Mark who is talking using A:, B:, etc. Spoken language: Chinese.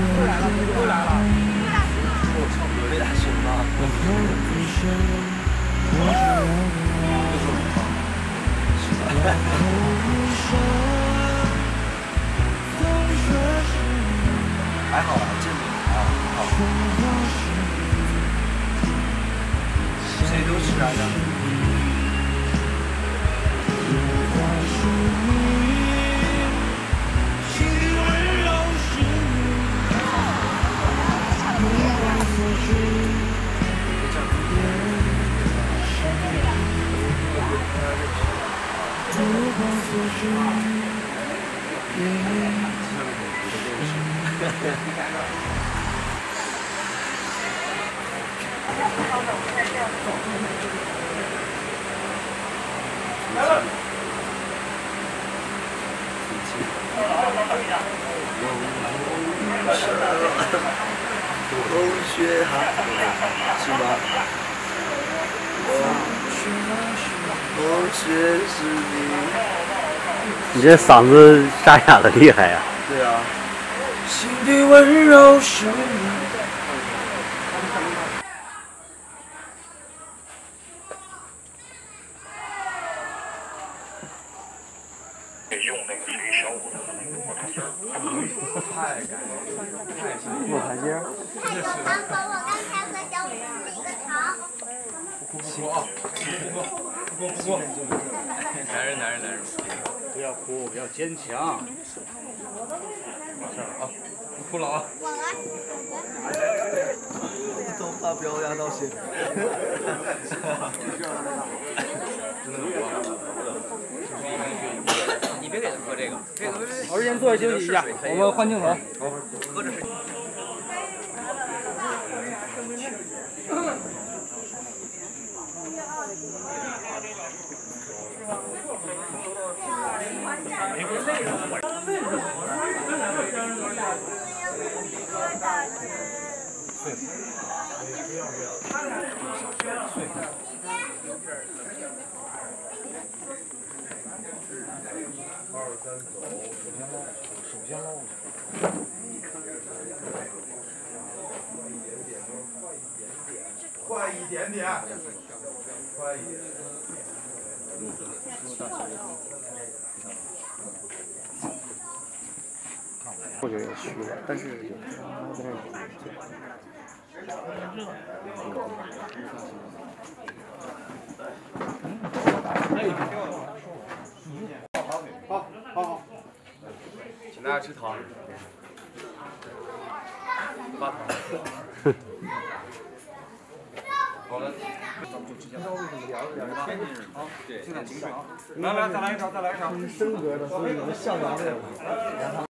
A: 又来了，又来了。我操，没打醒吗？还好啊，证明啊，好。谁都是来的。同学好，是吗？同学是你。
B: 你这嗓子沙哑的厉害呀！
A: 对啊。心底温柔是。
C: 用那个谁烧。
B: 过台阶。
D: 糖果，我刚才和小五吃了一个糖。
A: 不过啊，过不过男人男人男人，
B: 不要哭，要坚强。
A: 没事啊，不哭了啊。
D: 我来。
A: 头发不要压到血。真的很
E: 你别给他喝这个，这个
F: 老师先坐下休息一下，我们换镜头。
E: 喝着是。
A: 点点，快一点。
B: 我觉得有虚了，但是有猫在那儿
A: 好，好好。请大家吃糖。发糖。好了。对，来来，再来一条，再来一条。升格的，所以能向阳的。